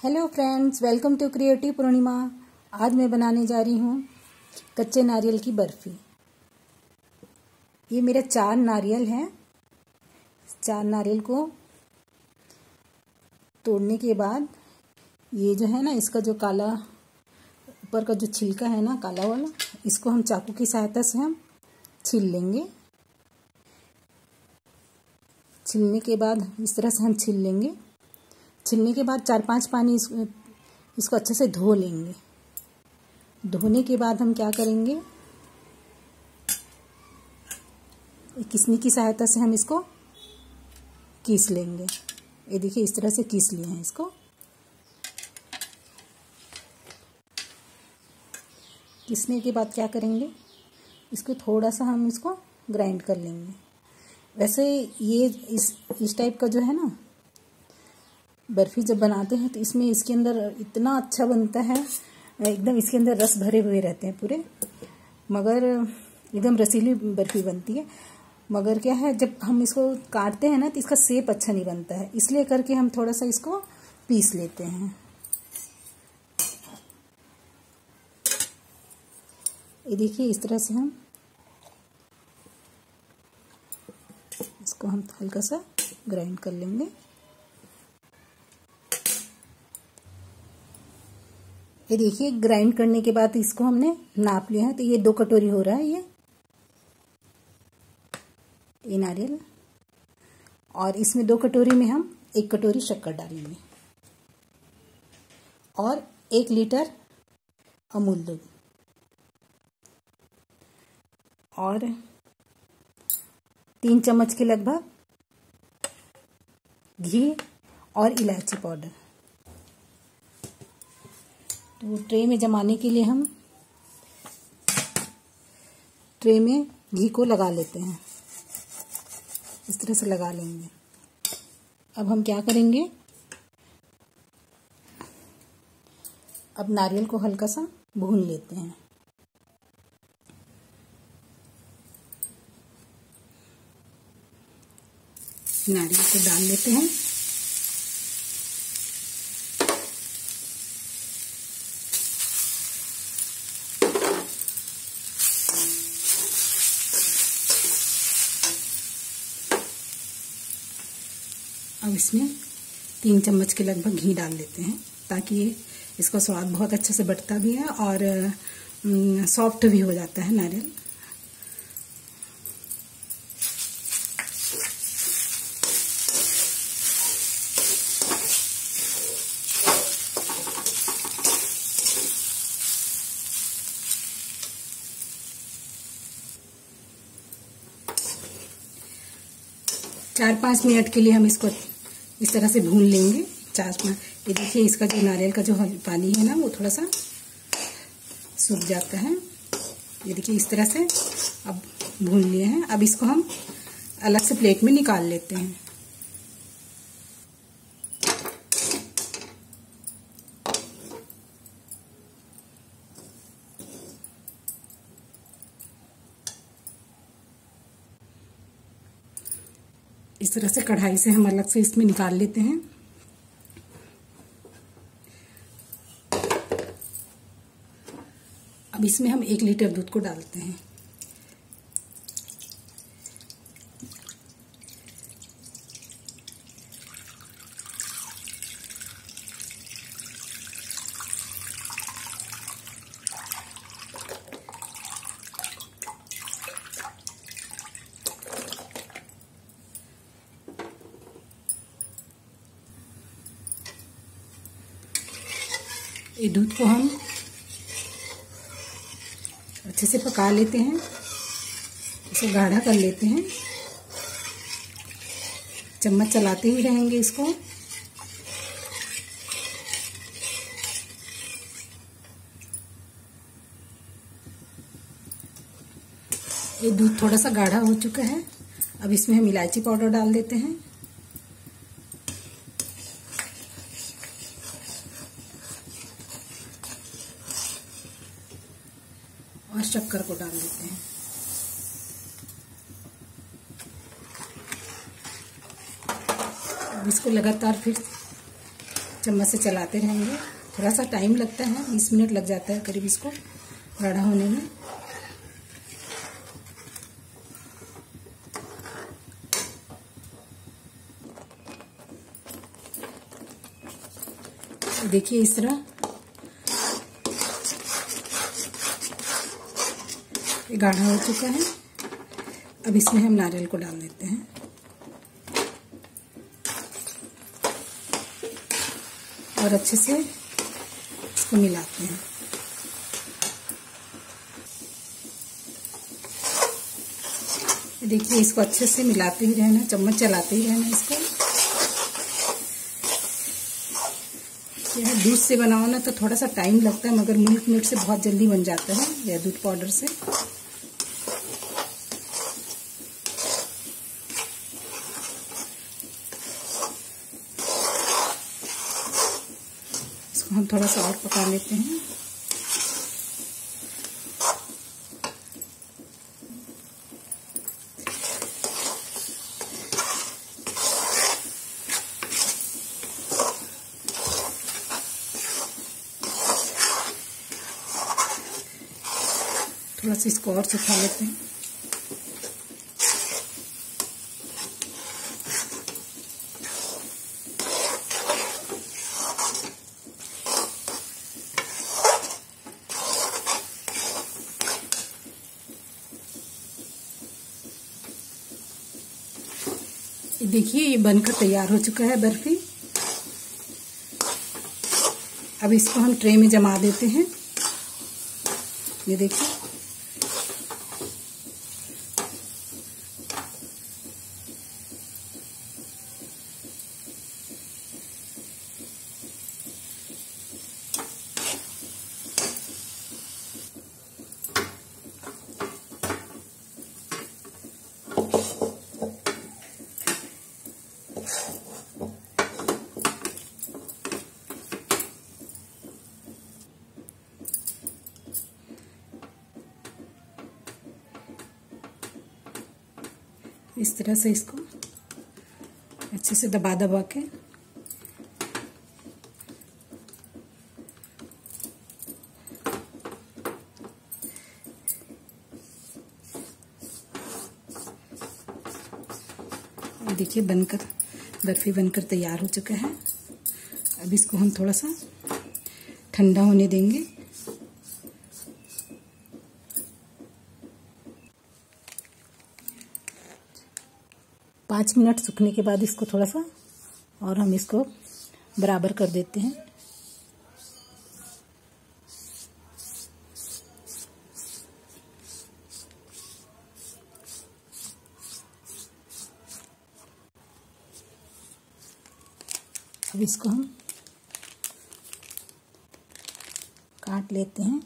Hello friends welcome to creative Purnima आज मैं बनाने जा रही हूँ कच्चे नारियल की बर्फ़ी। ये मेरा चार नारियल है। चार नारियल को तोड़ने के बाद ये जो है ना, इसका जो काला, ऊपर का जो छिलका है ना, काला वाला, इसको हम चाकू की सहायता से हम छील लेंगे। छीलने के बाद इस तरह से हम छील लेंगे। छिलने के बाद चार पाँच पानी इस, इसको अच्छे से धो लेंगे। धोने के बाद हम क्या करेंगे? किसनी की सहायता से हम इसको कीस लेंगे। ये देखिए इस तरह से कीस लिए हैं इसको। किसने के बाद क्या करेंगे? इसको थोड़ा सा हम इसको ग्राइंड कर लेंगे। वैसे ये इस इस टाइप का जो है ना बर्फ़ी जब बनाते हैं तो इसमें इसके अंदर इतना अच्छा बनता है, एकदम इसके अंदर रस भरे हुए रहते हैं पूरे। मगर एकदम रसीली बर्फ़ी बनती है। मगर क्या है, जब हम इसको काटते हैं ना तो इसका सेप अच्छा नहीं बनता है। इसलिए करके हम थोड़ा सा इसको पीस लेते हैं। ये देखिए, इस तरह से हम इसको हम हल्का सा ग्राइंड कर लेंगे। ये देखिए ग्राइंड करने के बाद इसको हमने नाप लिया है तो ये दो कटोरी हो रहा है ये। ये नारियल। और इसमें दो कटोरी में हम एक कटोरी शक्कर डालेंगे। और एक लीटर अमूल दूध। और तीन चम्मच के लगभग घी और इलायची पाउडर। तो ट्रे में जमाने के लिए हम ट्रे में घी को लगा लेते हैं। इस तरह से लगा लेंगे। अब हम क्या करेंगे? अब नारियल को हल्का सा भून लेते हैं। नारियल को डाल लेते हैं। अब इसमें तीन चम्मच के लगभग घी डाल देते हैं, ताकि इसका स्वाद बहुत अच्छे से बढ़ता भी है और सॉफ्ट भी हो जाता है नारियल। चार पाँच मिनट के लिए हम इसको इस तरह से भून लेंगे चार पाँच। ये देखिए, इसका जो नारियल का जो पानी है ना, वो थोड़ा सा सूख जाता है। ये देखिए, इस तरह से अब भून लिए हैं। अब इसको हम अलग से प्लेट में निकाल लेते हैं। इस तरह से कढ़ाई से हम अलग से इसमें निकाल लेते हैं। अब इसमें हम एक लीटर दूध को डालते हैं। ये दूध को हम अच्छे से पका लेते हैं। इसे गाढ़ा कर लेते हैं। चम्मच चलाते ही रहेंगे इसको। ये दूध थोड़ा सा गाढ़ा हो चुका है। अब इसमें हम इलायची पाउडर डाल देते हैं। शक्कर को डाल देते हैं। इसको लगातार फिर चम्मच से चलाते रहेंगे। थोड़ा सा टाइम लगता है, बीस मिनट लग जाता है करीब इसको गाढ़ा होने में। देखिए इस तरह गाढ़ा हो चुका है। अब इसमें हम नारियल को डाल देते हैं। और अच्छे से इसको मिलाते हैं। देखिए, इसको अच्छे से मिलाते ही रहना, चम्मच चलाते ही रहना इसको। यह दूध से बनाओ ना तो थोड़ा सा टाइम लगता है, मगर मिल्क मीट से बहुत जल्दी बन जाता है या दूध पाउडर से। इसको हम थोड़ा सा और पका लेते हैं। थोड़ा सा इसको और सुखा लेते हैं। देखिए, ये बनकर तैयार हो चुका है बर्फ़ी। अब इसको हम ट्रे में जमा देते हैं। ये देखिए। इस तरह से इसको अच्छे से दबा दबा के। देखिए बनकर, बर्फ़ी बनकर तैयार हो चुका है। अब इसको हम थोड़ा सा ठंडा होने देंगे। पाँच मिनट सूखने के बाद इसको थोड़ा सा और हम इसको बराबर कर देते हैं। अब इसको हम काट लेते हैं।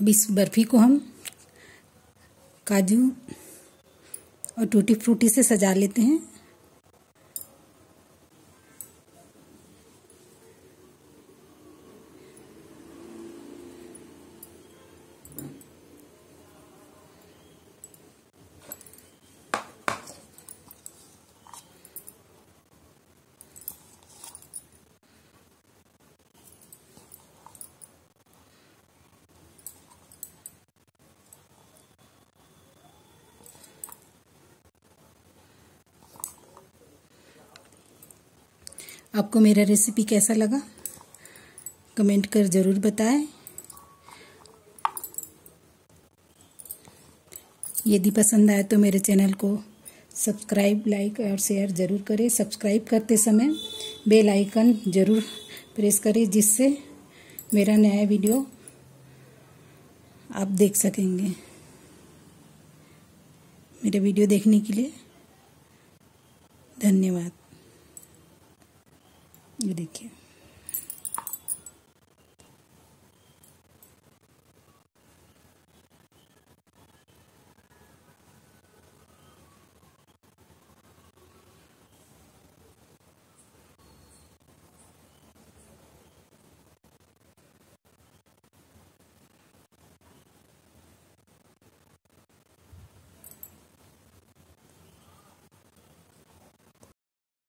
अब इस बर्फ़ी को हम काजू और टूटी फ्रूटी से सजा लेते हैं। आपको मेरा रेसिपी कैसा लगा? कमेंट कर ज़रूर बताएँ। यदि पसंद आए तो मेरे चैनल को सब्सक्राइब, लाइक और शेयर ज़रूर करें। सब्सक्राइब करते समय बेल आइकन ज़रूर प्रेस करें, जिससे मेरा नया वीडियो आप देख सकेंगे। मेरे वीडियो देखने के लिए ये देखिए।